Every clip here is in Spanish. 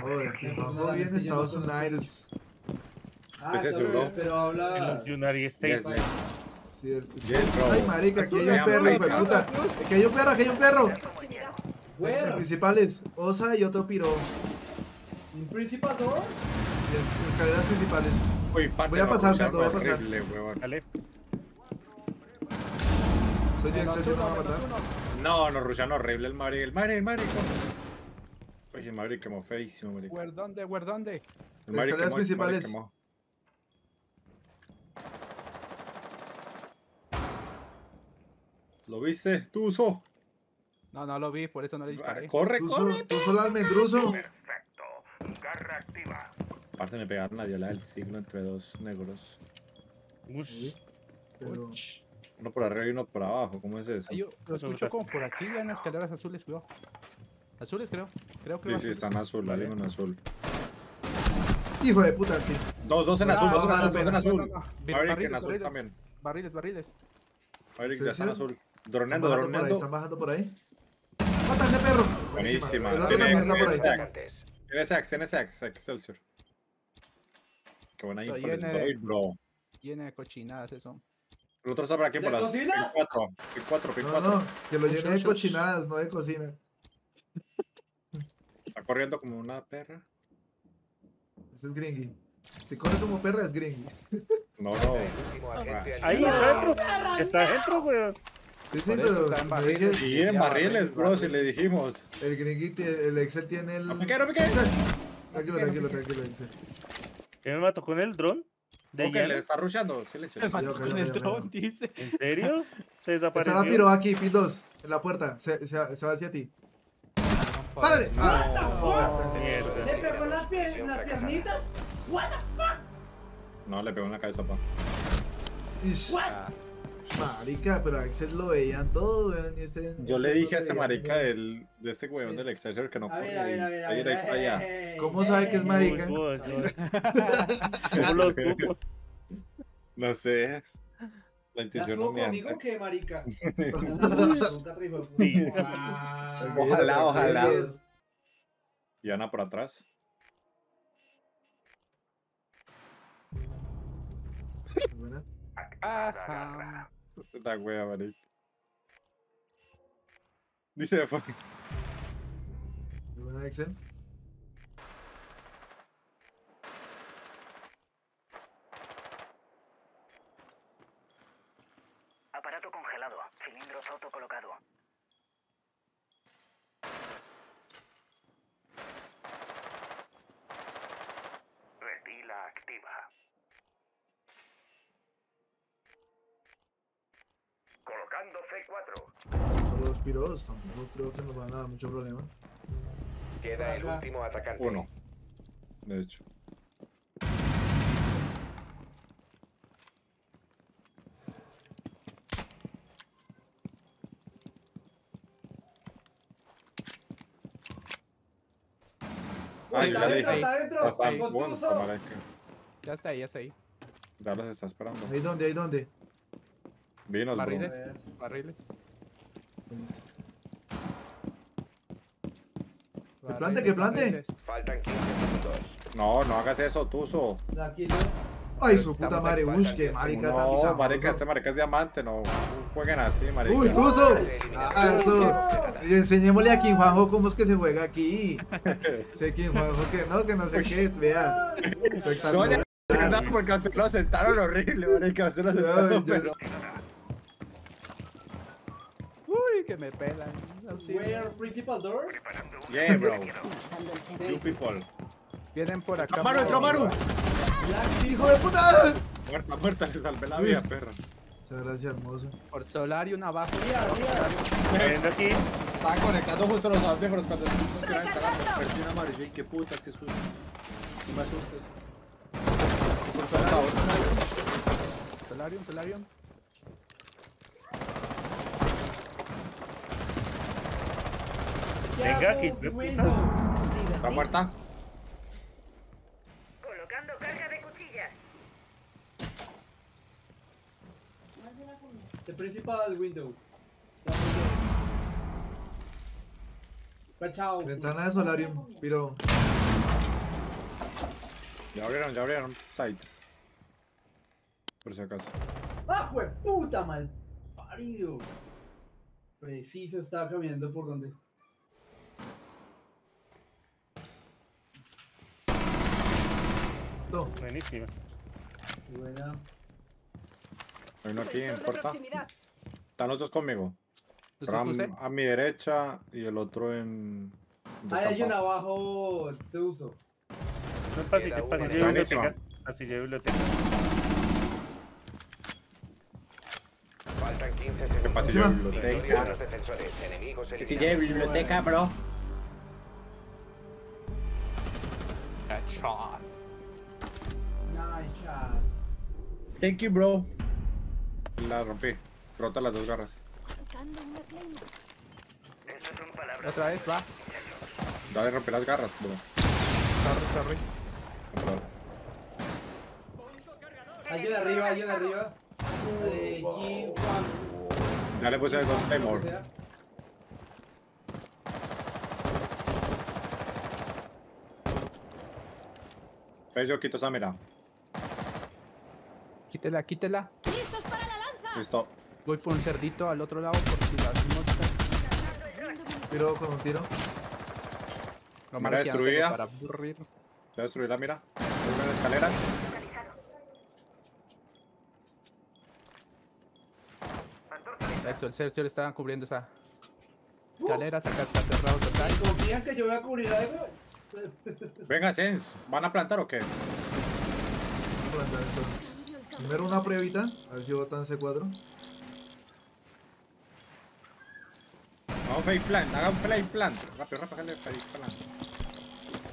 Joder, que de Estados Unidos. Ah, Pues eso, bien, bro. Pero En habla. los United States. Yes, Cierto. yes. Ay, marica, aquí hay un perro, hijo de puta. Aquí hay un perro, aquí hay un perro. En Where? principales, Osa y otro piro. In principal door? En escaleras principales. Uy, parce, Voy a pasar, Santo, voy a pasar. horrible. Dale. Soy yo, Excelsior, no va a matar. uno. No, nos rushan horrible el Mari. El Mari, el Mari. ¿cómo? Oye, el Mari quemó feísimo, marica. Where, ¿Dónde? Where, ¿Dónde? El Mari Escaleras el principales. quemó. ¿Lo viste? Tuzo. No, no lo vi, por eso no le disparé. Corre, Tú corre. tú solo almendruzo. Aparte me pegaron la viola del signo entre dos negros. Ush. Pero-. Uno por arriba y uno por abajo. ¿Cómo es eso? Ay, yo lo escucho como por aquí, en escaleras azules, cuidado. Azules, creo. Creo que Sí, sí, azul. están azul, alguien en azul. Hijo de puta, sí. Dos, dos en Ah, azul, dos en no, azul, no, dos en no, azul. no, no. Bar- Maverick en barriles, azul barriles. también. Barriles, barriles. Maverick ¿Sí, ya está en azul. Droneando, droneando. están bajando por ahí. ¡Mata a ese perro! Buenísima. El otro Tiene- también está por ahí. tiene- Tiene sex, tiene sex, Excelsior. Qué buena info doy, bro. Llena de cochinadas eso. El otro está por aquí ¿De por las cocinas? pin 4, pin 4, pin No, 4. no, que lo llené de cochinadas, no de cocina. Está corriendo como una perra. Ese es gringui. Si corre como perra, es gringui. No, no. Ahí adentro. Está adentro, weón. Sí, sí, pero está en barriles. Sí, en barriles, bro, si le dijimos. el gringui, tie- el Excel tiene el... No me quedo, no me quedo. Excel. Tranquilo, tranquilo, tranquilo, Excel. ¿Qué me mató con el dron? ¿De Ok, llano? le está rusheando. Silencio. Man yo, con el dron, dice. ¿En serio? Se Está la desapareció. piro aquí, pin 2, en la puerta. Se, se, se va hacia ti. ¡Párale! Ah, ¿Le Mierda. pegó en las, pie- en las piernitas? What the fuck? No, le pegó en la cabeza, pa. What? Marica, pero a Excel lo veían todo, weón. Este, Yo le dije a ese marica del, de este weón del Excelsior que no A ver, corre a ver, a y ver, a va ver. directo eh, allá. ¿Cómo sabe que es marica? No sé. La ¿Ya intuición no me conmigo o qué, marica? Ojalá, ojalá. Y Ana por atrás. Buena. Ajá. La wea, marica. Dice fue. Buena Excel. Activa. Colocando C4. Solo los piros, tampoco creo que nos van a dar mucho problema. Queda el último atacante. Uno. De hecho. Ay, Está dije. está adentro. Está en Tuzo. Ya está ahí, ya está ahí. Ya los está esperando. ¿Ahí dónde? ¿Ahí dónde? Vinos, bro. Barriles. Barriles. Que plante, que plante. barriles. Faltan 15 segundos. No, no hagas eso, Tuzo. Tranquilo. Ay, su Estamos puta madre, uy, que marica tan No, pisajoso. marica, este marica es diamante, no jueguen así, marica. Uy, Tuzo. Ah, eso. Y enseñémosle a King Juanjo cómo es que se juega aquí. Sé King Juanjo que no, que no sé qué, vea. No, porque se lo sentaron horrible, marica, se lo yo- pero... Uy, que me pelan. Where principal door? Yeah, bro. El. You people. Vienen por acá. ¡Maru, entró Maru! ¡Hijo de puta! Muerta, muerta, le salvé la vida, perro. Muchas gracias, hermoso. Por solar y una abajo. Viendo aquí. Estaba conectando justo los audífonos cuando escuchas que era instalando. Perdí una amarillo y qué puta, qué susto. No me asustes. Solarium, solarium. Venga, aquí, de puta. ¿Está muerta? Colocando carga de cuchillas. The principal window. Chao. Ventana de solarium, piro. Ya abrieron, ya abrieron. Side. Por si acaso. ¡Ah, jue puta mal parido! Preciso estaba caminando por donde. No, Buenísima. Buena. Hay uno aquí en puerta. Están los dos conmigo. ¿Los Ram a mi derecha y el otro en. Ahí hay descampado. abajo, te uso. No, pasillo, pasillo de uno. biblioteca. Pasillo de biblioteca. Faltan 15 segundos. pasillo de Encima. biblioteca. Que si lleve biblioteca, bro. Headshot. Nice shot. Thank you, bro. La rompí. Rota las dos garras. Otra vez, va. Dale, romper las garras, bro. Sorry, sorry. Perdón. Alguien arriba, alguien arriba. Juan. Ya le puse dos Claymore. sea. Pues yo quito esa mira. Quítela, quítela. ¡Listos para la lanza! Listo. Voy por un cerdito al otro lado por si las moscas. piro con un tiro. Mira ya no tengo destruida. Para aburrir. Voy a destruir la mira. Voy en escaleras. El Cercio le estaban cubriendo esa escalera, acá está cerrado total. ¿Confían que yo voy a cubrir algo? Venga, Sens. ¿Van a plantar o qué? Plantar entonces. Primero una pruebita, a ver si botan C4. Vamos, fake plant. Haga un fake plant. Rápido, rápido, plant. Ya, ya, plant.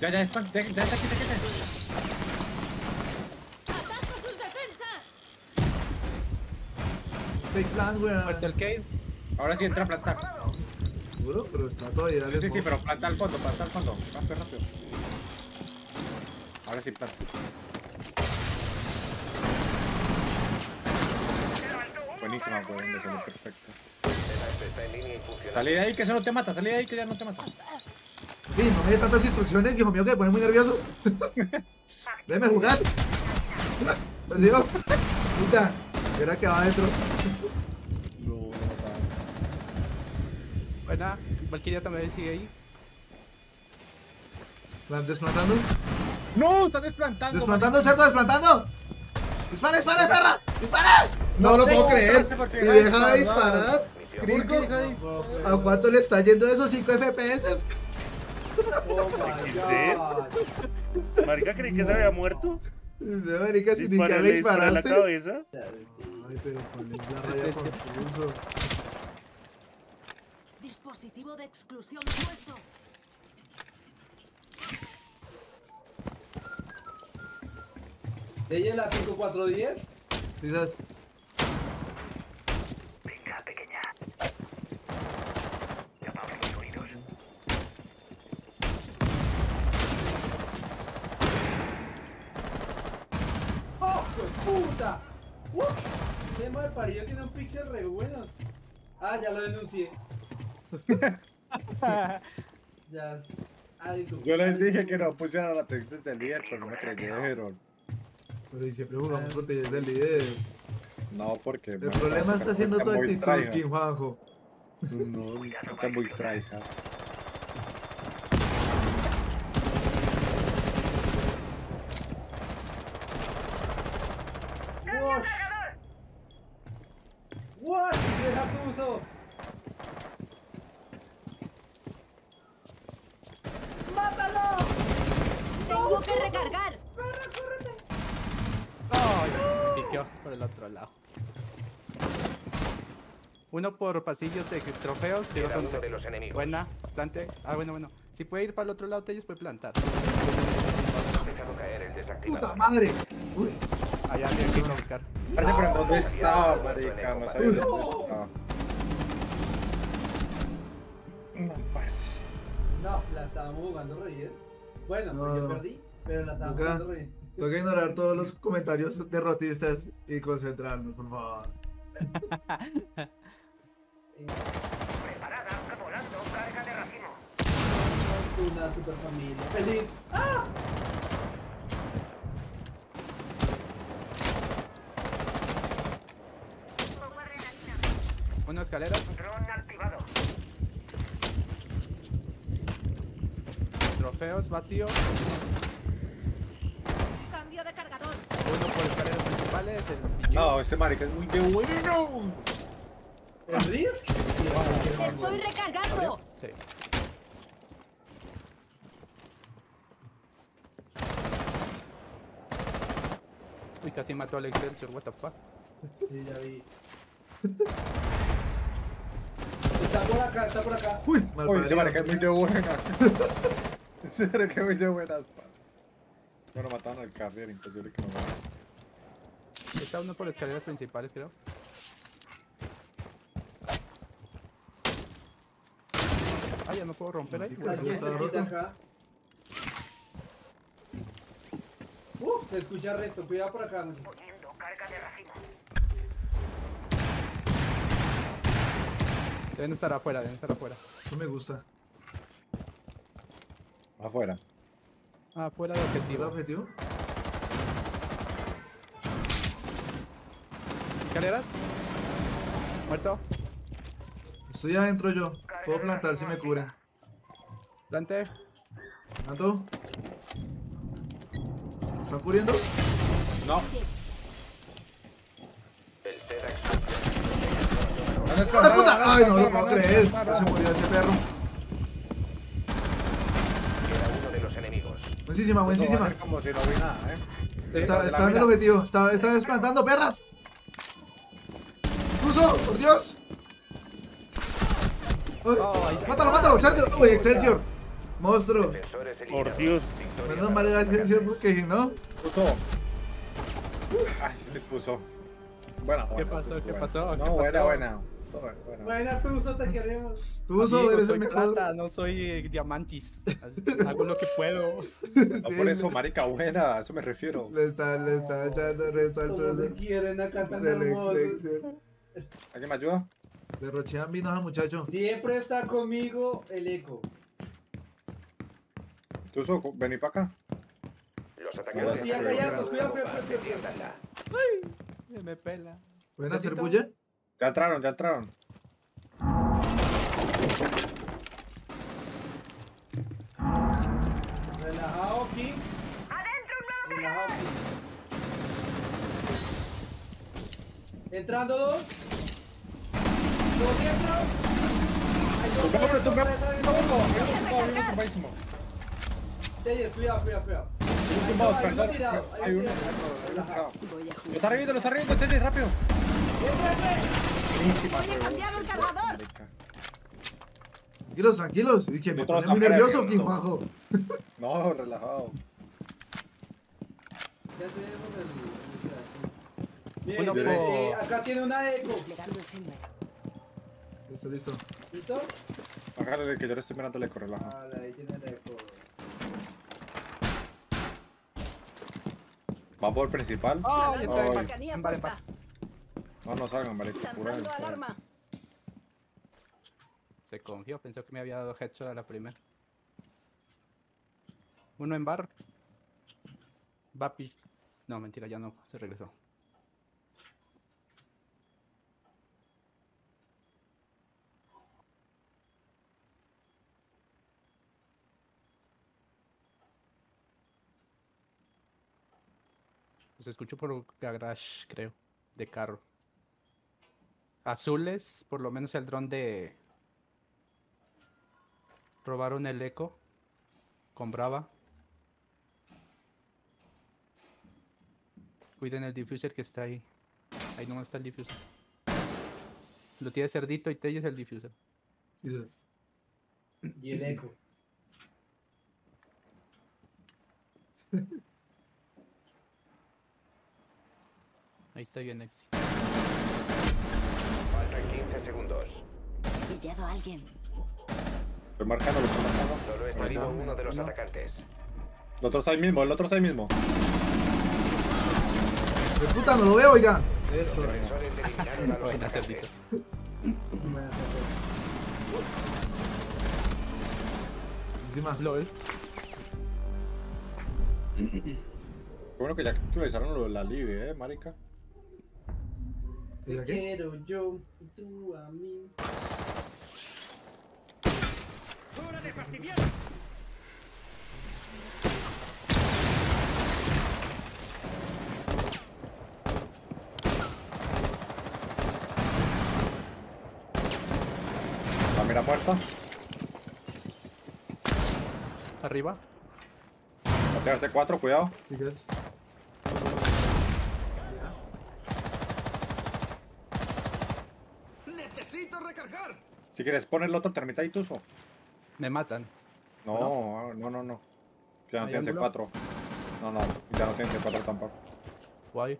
Ya, ya está, quita, quita. Fake plan, Muerto weón. el cave. Ahora sí entra a plantar. Seguro, pero está todavía. Sí, sí, sí, pero planta al fondo, planta al fondo. Rápido, rápido. Ahora sí planta. Buenísima, pues, me salió perfecto. Salí de ahí que eso no te mata, salí de ahí que ya no te mata. Sí, no me dé tantas instrucciones, viejo mío, que me pone muy nervioso. Déjame jugar. Pues digo, puta, era que va adentro. No, no Buena. Valkyria también sigue ahí. Plan desplantando. No, está desplantando. Desplantando, cerdo, desplantando. Dispara, dispara, perra. Dispara. No lo puedo creer. Y deja de deja de disparar. Crico, ¿a cuánto le está yendo esos 5 FPS? Oh my ¿Sí? god. Marica, creí que se había muerto. De marica, si ni que le en la disparaste. cabeza. Ay, pero cuál es la raya confuso. Dispositivo de exclusión puesto. ¿De ella la 5410? Quizás. Venga, pequeña. Tapamos los oídos. ¡Oh, pues puta! ¡Uf! ¡Qué mal parido! Tiene un pixel re bueno. Ah, ya lo denuncié. ya. Yo les dije que no pusieran la texta del líder, pero no me creyeron. Pero y siempre jugamos proteger del líder. No, porque. El problema está siendo tu actitud, King Juanjo. No, está muy tryhard. ¡Wash! ¡Wash! ¡Deja tu uso! ¡Mátalo! ¡Tengo que recargar! ¡Ay! Me piqueó por el otro lado. Uno por pasillos de trofeos y otro de los enemigos. Buena, plante. Ah, bueno, bueno. Si puede ir para el otro lado, ellos puede plantar. Dejado caer el desactivador. ¡Puta madre! Uy, Allá tiene que a buscar. Parece, pero ¿dónde estaba, marica? No sabía dónde estaba. No, parce. No, la estábamos jugando re bien. Bueno, No, yo no. perdí, pero la estábamos Nunca. jugando re bien. Toca ignorar todos los comentarios derrotistas y concentrarnos, por favor. Preparada, volando, carga de racimo. una super familia. ¡Feliz! ¡Ah! Uno escaleras. Dron activado. Trofeos, vacío. Cambio de cargador. Uno por escaleras principales. El. No, este marica es muy de bueno. ¿El Risk? Estoy recargando. Sí. Uy, casi mató al Excelsior, what the fuck. Sí, ya vi. Está por acá, está por acá. Uy, mal Uy, ese marica es muy de buena. Ese marica es muy de buenas. pa. Bueno, mataron al carrier, imposible que no me Está uno por escaleras principales, creo. Ah, ya no puedo romper ahí. Uf, se escucha resto. Cuidado por acá, muchachos. Poniendo carga de racimo. Deben estar afuera, deben estar afuera. No me gusta. Afuera. Ah, fuera de ¿Qué objetivo. objetivo? ¿Escaleras? Muerto. Estoy adentro yo. Puedo plantar si me cubren. Plante. ¿Planto? ¿Me ¿Están cubriendo? No. El SEDA ¿Dónde ¡Hijo de puta! ¡Ay, no lo puedo creer! Ya se murió ese perro. queda uno de los enemigos. Buenísima, buenísima. ser como si no vi nada, eh. Está, está en el objetivo. Está, está desplantando, perras. ¡Cruzo! ¡Por Dios! Ay, ¡Mátalo, mátalo! ¡Excelsior! ¡Uy, Excelsior! ¡Monstruo! Por. Dios. Era los Excelsior porque si no. Puso. Ay, se puso. Bueno, ¿Qué bueno, pasó? puso, ¿Qué pasó? No, ¿Qué buena, pasó? buena. Buena, buena. Buena, Tuzo, te queremos. Tú uso, Amigo, eres el soy mejor. plata, no soy eh, diamantis. Hago lo que puedo. No por eso, marica, buena, a eso me refiero. Le está, le está echando resalto. Se quieren acá tan. ¿Alguien me ayuda? Le rochean vinos al muchacho. Siempre está conmigo el eco. Tú, so, vení para acá. Los No, atacantes cuidado, cuidado, cuidado, cuidado. Defiéndanla. Me pela. ¿Pueden hacer bulla? Ya entraron, ya entraron. Relajado aquí. Relajado aquí. Entrando dos. Dos entran. Hay dos Tumbémoslo, dos tumbémoslo, tres, hay dos. Telles, cuidado, cuidado, cuidado. Hay uno, hay. Relajado. Lo está reviendo, lo está Teddy, rápido. Buenísima, Voy a cambiar el cargador. Tranquilos, tranquilos. Y que me Nosotros pone muy nervioso, no. Juanjo. No, relajado. Ya tenemos el-. Bien, por- eh, acá tiene una eco. Listo, listo. ¿Listo? Agárrale que yo le estoy mirando el eco, relajado. Vale, ahí tiene el eco. Vamos por el principal. ¡Ay, Lanza estoy Ay. de cercanía En bar, en puesta. No, no salgan, pura Lanzando alarma. Se confió, pensó que me había dado headshot a la primera. Uno en bar. Vapi. No, mentira, ya no, se regresó. Pues escucho por garage, creo, de carro. Azules, por lo menos el dron de... Robaron el eco. Con Brava. Cuiden el diffuser que está ahí. Ahí no está el diffuser. Lo tiene Cerdito y Telles el diffuser. Sí, sí. Y el eco. Ahí está bien, Exi. Faltan 15 segundos. Pillado a alguien. Estoy marcando, lo estoy marcando. Solo está vivo uno de los uno. atacantes. El otro está ahí mismo, el otro está ahí mismo. De puta, no lo veo, oiga. Eso. Defensores eliminaron a los Buena, atacantes. Cerdito. Encima. LOL. Qué bueno que ya actualizaron la live, eh, marica. ¿Mira Te qué? quiero yo y tú a mí. La mira muerta. Arriba. Va a tirarse cuatro, cuidado. Sí que es. Si quieres poner el otro termita y tuzo. Me matan. No, no, no, no. Ya no ¿Hay tienes ángulo? C4. No, no, ya no tienes C4 tampoco. Guay.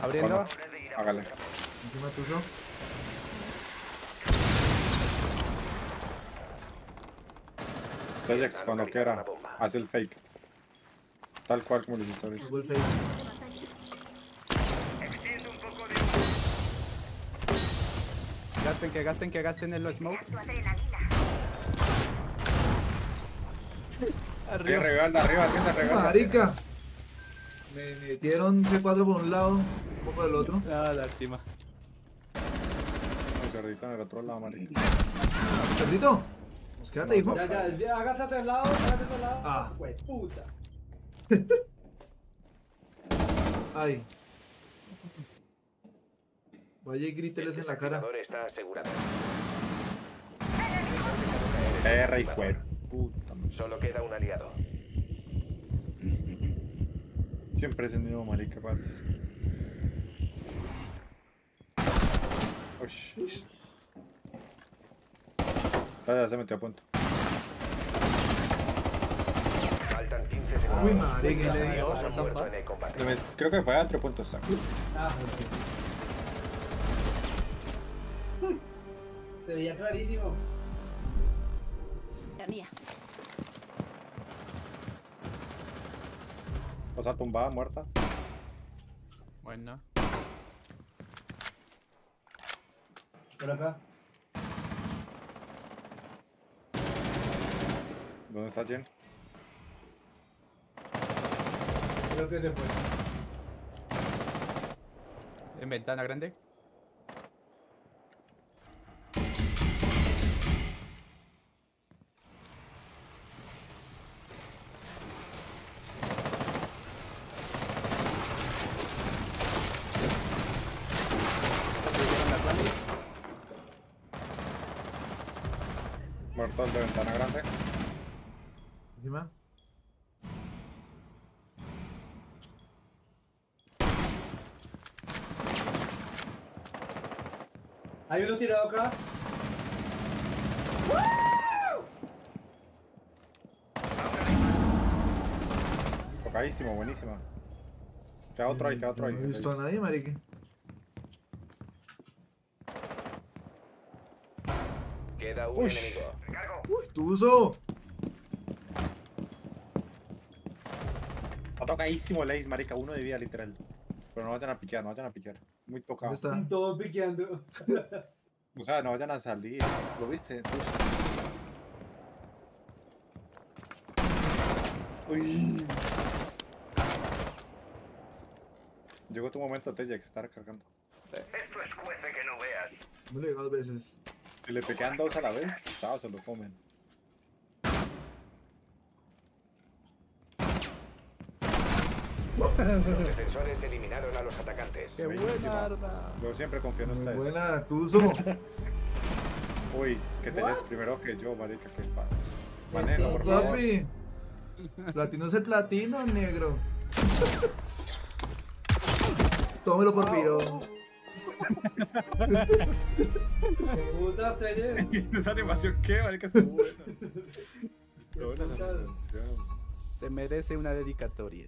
Abriendo. Bueno, hágale. Encima tuyo. Tejex, cuando quiera, haz el fake. Tal cual como lo hiciste Gasten, que gasten, que gasten en los smoke. Arriba, arriba, anda, arriba, tienda, arriba. Marica. Me metieron C4 por un lado, un poco del otro. Ah, lástima. Un cerdito en el otro lado, marica. Cerdito. Pues quédate, hijo. Ya, ya, ya, hágase hacia el lado, hágase hacia el lado. Ah. Güey, puta. Ay. Vaya y gríteles en la cara. Está asegurado. R y fue. Puta. madre. Solo queda un aliado. Siempre es el mismo marica, parce. Ush. Ya, ya se metió a punto. Faltan 15 segundos. Uy, marica. Creo que fue a 3 puntos. saco. Ah, se veía clarísimo. La mía. O sea, tumbada, muerta. Bueno. Por acá. ¿Dónde está Jen? Creo que fue. En ventana grande. El de ventana grande. Encima. Hay uno tirado acá. Tocadísimo, buenísima. Queda otro ahí, queda otro ahí. No he visto a nadie, marica. Queda un Ush. enemigo. Uy, tuzo. Está tocadísimo el ace, marica. Uno de vida, literal. Pero no vayan a piquear, no vayan a piquear. Muy tocado. ¿Dónde está? Todos piqueando. O sea, no vayan a salir. ¿Lo viste? Tú- Uy. Llegó tu momento, Tejex, estar cargando. Esto es que no veas. Digo dos veces. Si le pequean dos a la vez, chao, se lo comen. Los defensores eliminaron a los atacantes. ¡Qué buena arda! Yo siempre confío en ustedes. buena, tuzo. Uy, es que Tejex primero que yo, marica, que pasa. Maneno, por favor. Papi. Platino es el platino, negro. Tómelo por piro. Puta. ¿Esa animación qué, marica? Estuvo buena. Se merece una dedicatoria.